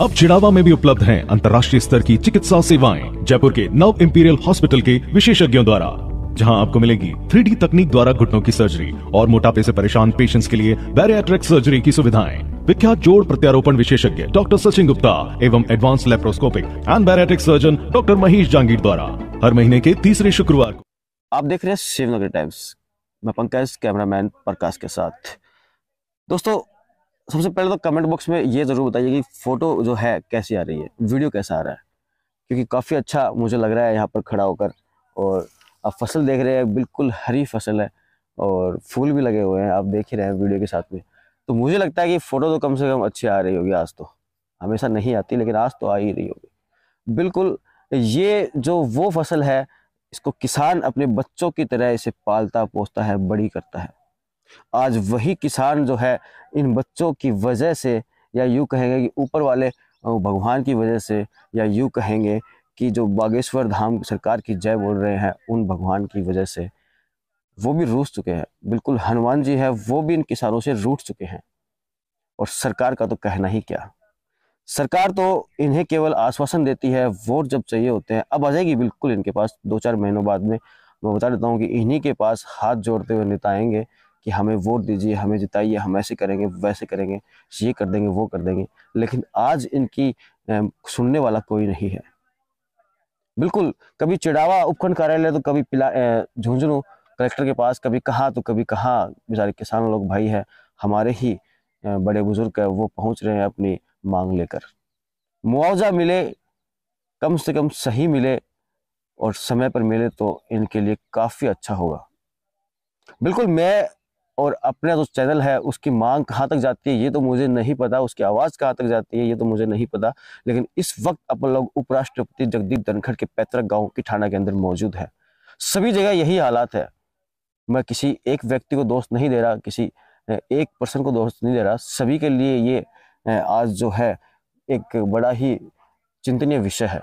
अब चिड़ावा में भी उपलब्ध हैं अंतर्राष्ट्रीय स्तर की चिकित्सा सेवाएँ, जयपुर के नव इंपीरियल हॉस्पिटल के विशेषज्ञों द्वारा, जहाँ आपको मिलेगी थ्री तकनीक द्वारा घुटनों की सर्जरी और मोटापे से परेशान पेशेंट्स के लिए बैरियाट्रिक सर्जरी की सुविधाएँ। विख्यात जोड़ प्रत्यारोपण विशेषज्ञ डॉक्टर सचिन गुप्ता एवं advance laparoscopic and bariatric surgeon doctor Mahesh Jangir द्वारा हर महीने के तीसरे शुक्रवार को। आप देख रहे हैं शिवनगर टाइम्स मैं पंकज, कैमरामैन प्रकाश के साथ। दोस्तों सबसे पहले तो कमेंट बॉक्स में ये ज़रूर बताइए कि फ़ोटो जो है, कैसी आ रही है? वीडियो कैसा आ रहा है? क्योंकि काफ़ी अच्छा मुझे लग रहा है यहाँ पर खड़ा होकर। और आप फ़सल देख रहे हैं, बिल्कुल हरी फ़सल है और फूल भी लगे हुए हैं, आप देख ही रहे हैं वीडियो के साथ में। तो मुझे लगता है कि फ़ोटो तो कम से कम अच्छी आ रही होगी आज तो। हमेशा नहीं आती, लेकिन आज तो आ ही रही होगी। बिल्कुल, ये जो वो फ़सल है, इसको किसान अपने बच्चों की तरह इसे पालता, पोसता है, बड़ी करता है। आज वही किसान जो है, इन बच्चों की वजह से या यूँ कहेंगे कि ऊपर वाले भगवान की वजह से या यूँ कहेंगे कि जो बागेश्वर धाम सरकार की जय बोल रहे हैं, उन भगवान की वजह से वो भी रूस चुके हैं। बिल्कुल हनुमान जी है, वो भी इन किसानों से रूठ चुके हैं। और सरकार का तो कहना ही क्या? सरकार तो इन्हें केवल आश्वासन देती है, वोट जब चाहिए होते हैं। अब आ जाएगी बिल्कुल इनके पास दो चार महीनों बाद में। मैं बता देता हूँ कि इन्हीं के पास हाथ जोड़ते हुए नेता आएँगे। कि हमें वोट दीजिए, हमें जिताइए, हम ऐसे करेंगे, वैसे करेंगे, ये कर देंगे, वो कर देंगे। लेकिन आज इनकी सुनने वाला कोई नहीं है। बिल्कुल, कभी चिड़ावा उपखंड कार्यालय तो कभी पिला झुंझुनू कलेक्टर के पास, कभी कहा तो कभी कहा, बेचारे किसान लोग भाई है, हमारे ही बड़े बुज़ुर्ग है, वो पहुँच रहे हैं अपनी मांग लेकर। मुआवजा मिले, कम से कम सही मिले, और समय पर मिले तो इनके लिए काफ़ी अच्छा होगा। बिल्कुल, मैं और अपना जो चैनल है, उसकी मांग कहाँ तक जाती है, ये तो मुझे नहीं पता। उसकी आवाज़ कहाँ तक जाती है, ये तो मुझे नहीं पता। लेकिन इस वक्त अपन लोग उपराष्ट्रपति जगदीप धनखड़ के पैतृक गाँव की ठाणा के अंदर मौजूद है। सभी जगह यही हालात है। मैं किसी एक व्यक्ति को दोस्त नहीं दे रहा, किसी एक पर्सन को दोस्त नहीं दे रहा। सभी के लिए ये आज जो है, एक बड़ा ही चिंतनीय विषय है।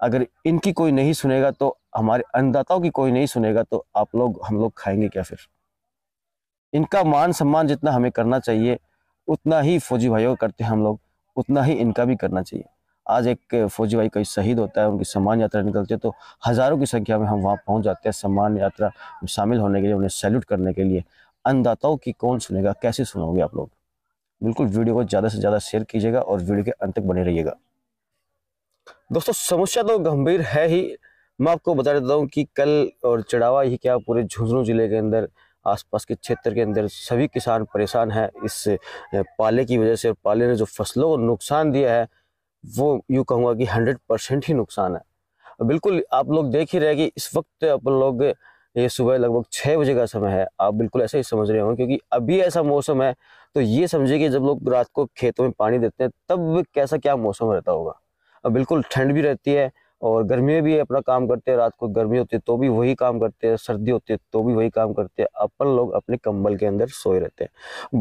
अगर इनकी कोई नहीं सुनेगा तो हमारे अन्नदाताओं की कोई नहीं सुनेगा तो आप लोग, हम लोग खाएँगे क्या फिर? इनका मान सम्मान जितना हमें करना चाहिए, उतना ही फौजी भाइयों करते हैं हम लोग, उतना ही इनका भी करना चाहिए। आज एक फौजी भाई कहीं शहीद होता है, उनकी सम्मान यात्रा निकलती है तो हज़ारों की संख्या में हम वहाँ पहुँच जाते हैं सम्मान यात्रा में शामिल होने के लिए, उन्हें सैल्यूट करने के लिए। अन्नदाताओं की कौन सुनेगा, कैसे सुनोगे आप लोग? बिल्कुल वीडियो को ज़्यादा से ज़्यादा शेयर कीजिएगा और वीडियो के अंत तक बने रहिएगा। दोस्तों, समस्या तो गंभीर है ही। मैं आपको बता देता हूँ कि कल और चढ़ावा ही क्या पूरे झुंझुनू ज़िले के अंदर आसपास के क्षेत्र के अंदर सभी किसान परेशान हैं। इस पाले की वजह से और पाले ने जो फ़सलों को नुकसान दिया है, वो यूँ कहूँगा कि हंड्रेड परसेंट ही नुकसान है। बिल्कुल आप लोग देख ही रहे कि इस वक्त अपन लोग, ये सुबह लगभग छः बजे का समय है। आप बिल्कुल ऐसा ही समझ रहे हो क्योंकि अभी ऐसा मौसम है तो ये समझिए कि जब लोग रात को खेतों में पानी देते हैं, तब कैसा क्या मौसम रहता होगा। अब बिल्कुल ठंड भी रहती है और गर्मी में भी अपना काम करते हैं रात को गर्मी होती है तो भी वही काम करते हैं सर्दी होती है तो भी वही काम करते हैं अपन लोग अपने कंबल के अंदर सोए रहते हैं।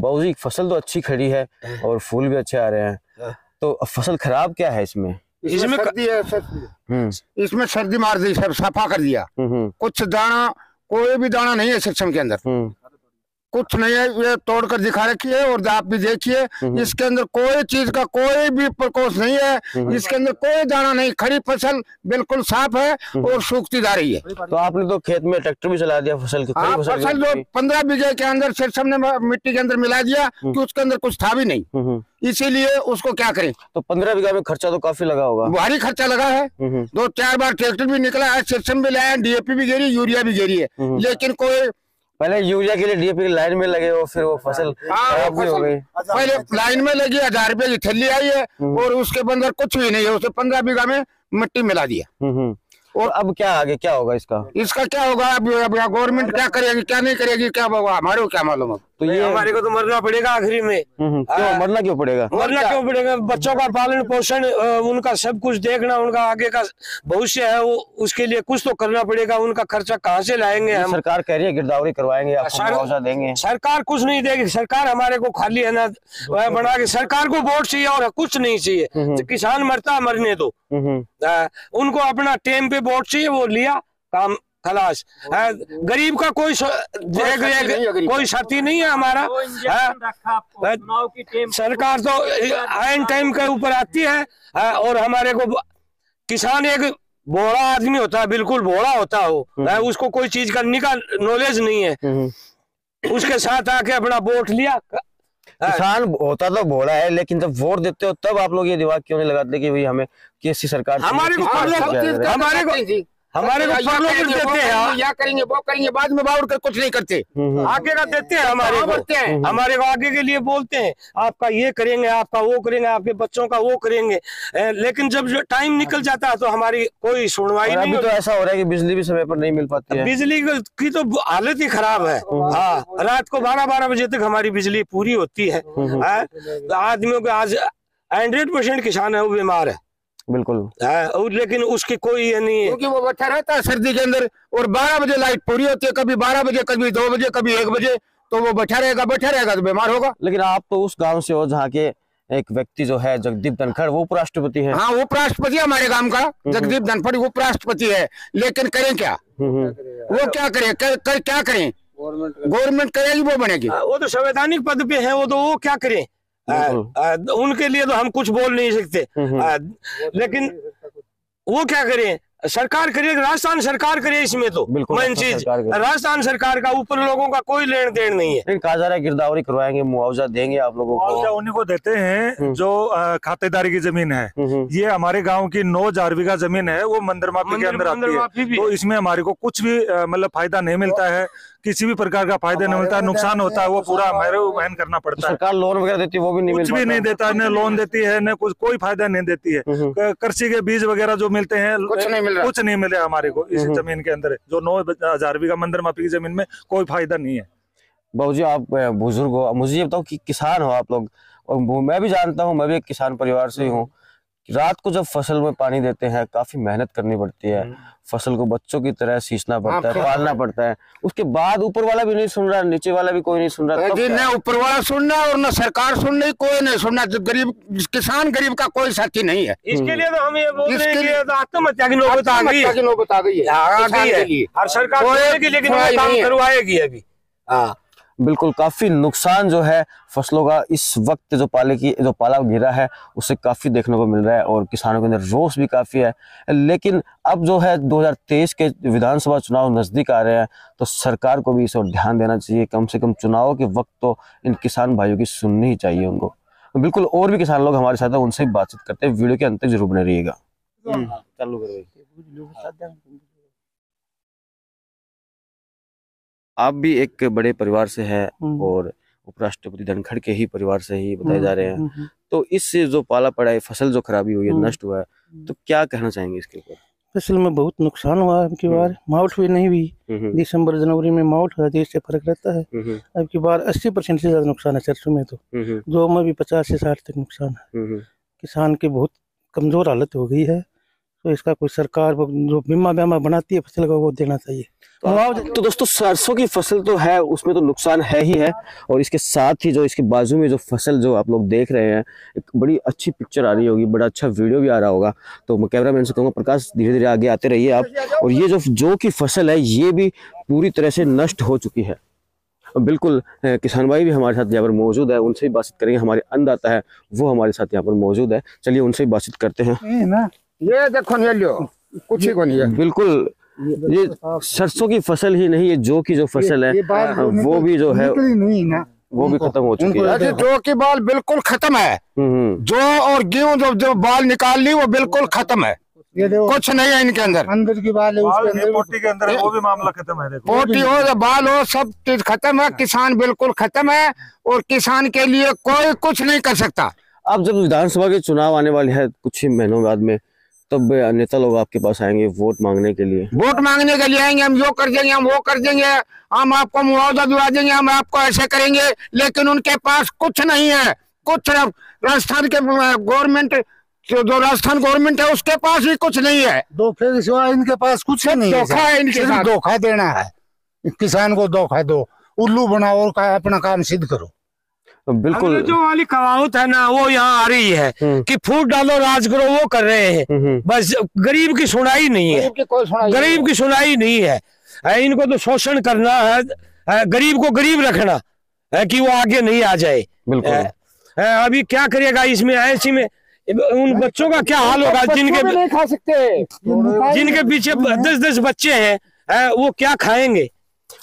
बाबू फ़सल तो अच्छी खड़ी है और फूल भी अच्छे आ रहे हैं। हाँ। तो फ़सल खराब क्या है इसमें? इसमें सर्दी है सर्दी। हम्म। इसमें सर्दी मार दी सब सफ़ा कर दिया। हम्म, हम्म। कुछ दाना कोई भी दाना नहीं है सिस्टम के अंदर। कुछ नहीं है ये तोड़कर दिखा रखी है और आप भी देखिए हम्म। इसके अंदर कोई चीज़ का कोई भी प्रकोष नहीं है हम्म। इसके अंदर कोई दाना नहीं खड़ी फ़सल बिल्कुल साफ़ है हम्म। और सूखती जा रही है। तो आपने तो खेत में ट्रैक्टर भी चला दिया फ़सल की हाँ, फ़सल जो पंद्रह बीघे के अंदर सिरसम ने मिट्टी के अंदर मिला दिया कि उसके अंदर कुछ था भी नहीं। इसीलिए उसको क्या करें? तो पंद्रह बीघा में खर्चा तो काफ़ी लगा होगा। भारी खर्चा लगा है। दो चार बार ट्रैक्टर भी निकला है सिरसम भी लाया डीएपी भी गिरी यूरिया भी गिरी है। लेकिन कोई पहले यूरिया के लिए डीएपी की लाइन में लगे हो फिर वो फ़सल हाँ, खराब भी हो गई। पहले लाइन में लगी हज़ार रुपए की थैली आई है हम्म। और उसके अंदर कुछ भी नहीं है उसे पंद्रह बीघा में मिट्टी मिला दिया हम्म, हम्म। और अब क्या आगे क्या होगा इसका? इसका क्या होगा अब गवर्नमेंट क्या करेगी क्या नहीं करेगी क्या होगा हमारे को क्या मालूम है तो ये हमारे को तो मरना पड़ेगा आखिरी में। हम्म, हम्म, क्यों? हाँ। मरना क्यों पड़ेगा? मरना क्यों पड़ेगा? बच्चों का पालन पोषण उनका सब कुछ देखना उनका आगे का भविष्य है वो उसके लिए कुछ तो करना पड़ेगा उनका खर्चा कहाँ से लाएँगे हम? सरकार कह रही है गिरदावरी करवाएँगे देंगे। सरकार कुछ नहीं देगी सरकार हमारे को खाली है ना बना के सरकार को वोट चाहिए और कुछ नहीं चाहिए। हम्म, तो किसान मरता मरने दो। हाँ, उनको अपना टेम पे वोट चाहिए वो लिया काम खलास है, गरीब का कोई कोई साथी नहीं है हमारा। सरकार तो आइन टाइम के ऊपर आती है है, और हमारे को किसान एक भोला आदमी होता है बिल्कुल भोला होता है। वो है, उसको कोई चीज़ करने का नॉलेज नहीं है। हम्म। उसके साथ आके अपना वोट लिया। किसान होता तो भोला है लेकिन जब वोट देते हो तब आप लोग ये दिमाग क्यों नहीं लगाते कि भाई हमें कैसी सरकार हमारे को? हमारे को हमारे को या परलों करेंगे, में वो देते हैं करेंगे, या करेंगे वो करेंगे बाद में बाउट कर कुछ नहीं करते। हम्म, हम्म। आगे का देते हैं हमारे हाँ, को। बोलते हैं। हमारे को आगे के लिए बोलते हैं आपका ये करेंगे आपका वो करेंगे आपके बच्चों का वो करेंगे। लेकिन जब जो टाइम निकल जाता है तो हमारी कोई सुनवाई नहीं अभी तो ऐसा हो रहा है कि बिजली भी समय पर नहीं मिल पाती है। बिजली की तो हालत ही खराब है। हाँ रात को बारह बारह बजे तक हमारी बिजली पूरी होती है। हाँ, तो आदमियों के आज हंड्रेड परसेंट किसान है वो बीमार है। बिल्कुल। हाँ, और लेकिन उसकी कोई ये नहीं है। क्योंकि वो बैठा रहता है सर्दी के अंदर और बारह बजे लाइट पूरी होती है कभी बारह बजे कभी दो बजे कभी एक बजे तो वो बैठा रहेगा बैठा रहेगा तो बीमार होगा। लेकिन आप तो उस गाँव से हो जहाँ के एक व्यक्ति जो है जगदीप धनखड़ वो उपराष्ट्रपति है। हाँ उपराष्ट्रपति है हमारे गाँव का। जगदीप धनखड़ उपराष्ट्रपति है। लेकिन करें क्या? हम्म, हम्म। वो क्या करें? कर, कर क्या करें? गवर्नमेंट करेगी वो बनेगी। हाँ, वो तो संवैधानिक पद पे है वो तो वो क्या करें? आ, आ, उनके लिए तो हम कुछ बोल नहीं सकते। आ, लेकिन वो क्या करें? सरकार करे राजस्थान सरकार करे इसमें तो। मेन चीज़ राजस्थान सरकार का ऊपर लोगों का कोई लेन देन नहीं है। लेकिन कहा जा रहा है गिरदावरी करवाएँगे मुआवजा देंगे आप लोगों मुआवजा को उन्हीं को देते हैं जो खातेदारी की ज़मीन है। हम्म, हम्म। ये हमारे गाँव की नौ हज़ार बीघा ज़मीन है वो मंदिर माफ़ी के अंदर आती है। तो इसमें हमारे को कुछ भी मतलब फ़ायदा नहीं मिलता है। किसी भी प्रकार का फ़ायदा नहीं मिलता है नुकसान होता है वो पूरा हमारे वहन करना तो पड़ता है। सरकार लोन वगैरह देती है वो भी नहीं कुछ भी नहीं देता न लोन देती। है न कुछ कोई फ़ायदा नहीं देती है। हम्म, कृषि के बीज वगैरह जो मिलते हैं कुछ नहीं मिल रहा। कुछ नहीं मिले हमारे को इस ज़मीन के अंदर। जो नौ हज़ार बीघा मंदिर मापी की ज़मीन में कोई फ़ायदा नहीं है। बाबूजी आप बुज़ुर्ग हो। मुझे ये बताओ कि किसान हो आप लोग? और मैं भी जानता हूँ मैं भी एक किसान परिवार से ही हूँ। रात को जब फ़सल में पानी देते हैं काफ़ी मेहनत करनी पड़ती है। फ़सल को बच्चों की तरह सींचना पड़ता है पालना पड़ता है। उसके बाद ऊपर वाला भी नहीं सुन रहा नीचे वाला भी कोई नहीं सुन रहा जी न ऊपर वाला सुनना और न सरकार सुन रही कोई नहीं सुनना गरीब किसान गरीब का कोई साथी नहीं है। इसके लिए तो हम ये बोल रहे हैं इसके लिए- तो आत्महत्या की नौबत आ गई है। नौबत आ गई है। है और सरकार है। करवाएगी अभी। हाँ। बिल्कुल काफ़ी नुकसान जो है फ़सलों का इस वक्त जो पाले की जो पाला गिरा है उससे काफ़ी देखने को मिल रहा है और किसानों के अंदर रोष भी काफ़ी है। लेकिन अब जो है 2023 के विधानसभा चुनाव नज़दीक आ रहे हैं तो सरकार को भी इस ओर ध्यान देना चाहिए। कम से कम चुनाव के वक्त तो इन किसान भाइयों की सुननी ही चाहिए उनको। बिल्कुल और भी किसान लोग हमारे साथ हैं उनसे बातचीत करते हैं। वीडियो के अंत तक ज़रूर बने रहिएगा। चालू करो आप भी एक बड़े परिवार से है और उपराष्ट्रपति धनखड़ के ही परिवार से ही बताए जा रहे हैं। तो इससे जो पाला पड़ा है फ़सल जो खराबी हुई है हम्म। नष्ट हुआ है तो क्या कहना चाहेंगे इसके ऊपर? फ़सल में बहुत नुकसान हुआ अब की बार। माउट भी नहीं हुई। हम्म, हम्म, दिसंबर जनवरी में माउट हो जाती है इससे फ़र्क रहता है। हम्म, अब की बार अस्सी परसेंट से ज़्यादा नुकसान है सरसों में तो। हम्म, हम्म, जो में भी पचास से साठ तक नुकसान है। हम्म, हम्म। किसान की बहुत कमज़ोर हालत हो गई है। तो इसका कोई सरकार वो जो बीमा बीमा बनाती है फ़सल का वो देना चाहिए। मुआवजा तो दोस्तों सरसों की फ़सल तो है उसमें तो नुकसान है ही है। और इसके साथ ही जो इसके बाजू में जो फ़सल जो आप लोग देख रहे हैं एक बड़ी अच्छी पिक्चर आ रही होगी बड़ा अच्छा वीडियो भी आ रहा होगा। तो मैं कैमरा मैन से कहूँगा प्रकाश धीरे धीरे आगे आते रहिए आप। और ये जो जो की फ़सल है ये भी पूरी तरह से नष्ट हो चुकी है। और बिल्कुल किसान भाई भी हमारे साथ यहाँ पर मौजूद है उनसे भी बातचीत करेंगे। हमारे अन्नदाता है वो हमारे साथ यहाँ पर मौजूद है। चलिए उनसे भी बातचीत करते हैं। ये देखो नहीं लियो कुछ ही को नहीं है। बिल्कुल ये सरसों की फ़सल ही नहीं ये जो की जो फ़सल है वो भी जो है नहीं ना। वो भी खत्म हो चुकी है। जो की बाल बिल्कुल खत्म है। हम्म, हम्म, जो और गेहूँ जो जो बाल निकाल ली वो बिल्कुल खत्म है। कुछ नहीं है इनके अंदर। अंदर की बाल है उसके अंदर पोटी के अंदर वो भी मामला खत्म है देखो। पोटी हो या बाल हो सब चीज़ खत्म है किसान बिल्कुल खत्म है और किसान के लिए कोई कुछ नहीं कर सकता। अब जब विधानसभा के चुनाव आने वाले हैं कुछ ही महीनों बाद में तब नेता लोग आपके पास आएँगे वोट मांगने के लिए। वोट मांगने के लिए आएँगे हम यो कर देंगे हम वो कर देंगे हम आपको मुआवजा दिला देंगे हम आपको ऐसे करेंगे लेकिन उनके पास कुछ नहीं है। कुछ राजस्थान के गवर्नमेंट जो जो राजस्थान गवर्नमेंट है उसके पास भी कुछ नहीं है। धोखे के सिवा इनके पास कुछ नहीं है धोखा है इनके धोखा देना है। किसान को धोखा दो उल्लू बनाओ और अपना काम सिद्ध करो। तो बिल्कुल जो वाली कहावत है ना वो यहाँ आ रही है हम्म। कि फूट डालो राज करो वो कर रहे हैं। हम्म, हम्म, बस गरीब की सुनाई नहीं है। गरीब की सुनाई नहीं है। इनको तो शोषण करना है, गरीब को गरीब रखना है कि वो आगे नहीं आ जाए। बिल्कुल। अभी क्या करेगा इसमें ऐसी में? उन बच्चों का क्या हाल होगा? जिनके नहीं खा सकते। जिनके पीछे दस दस बच्चे है, वो क्या खाएँगे?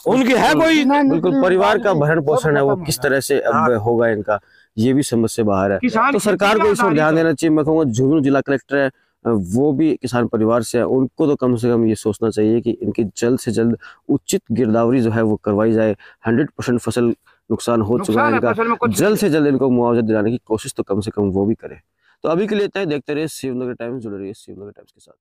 उनकी है कोई बिल्कुल परिवार का भरण पोषण है वो किस तरह से अब होगा इनका ये भी समझ से बाहर है। तो सरकार को इस पर ध्यान देना चाहिए मैं कहूँगा झुंझुनू जिला कलेक्टर है वो भी किसान परिवार से है उनको तो कम से कम ये सोचना चाहिए कि इनकी जल्द से जल्द उचित गिरदावरी जो है वो करवाई जाए हंड्रेड परसेंट फ़सल नुकसान हो चुका है है इनका जल्द से जल्द इनको मुआवजा दिलाने की कोशिश तो कम से कम वो भी करे। तो अभी के लिए इतना ही देखते रहिए शिवनगर टाइम्स जुड़े रहिए शिवनगर टाइम्स के साथ।